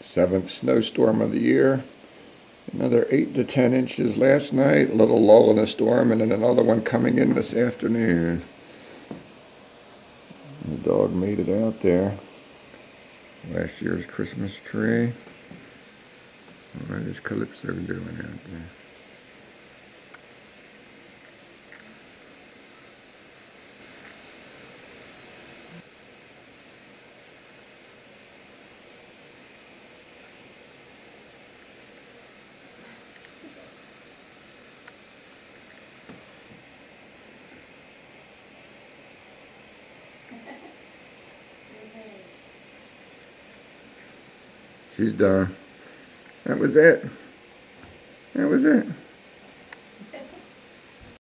Seventh snowstorm of the year. Another eight to ten inches last night, a little lull in the storm, and then another one coming in this afternoon. The dog made it out there. Last year's Christmas tree. What is Calypso doing out there? She's done. That was it. That was it.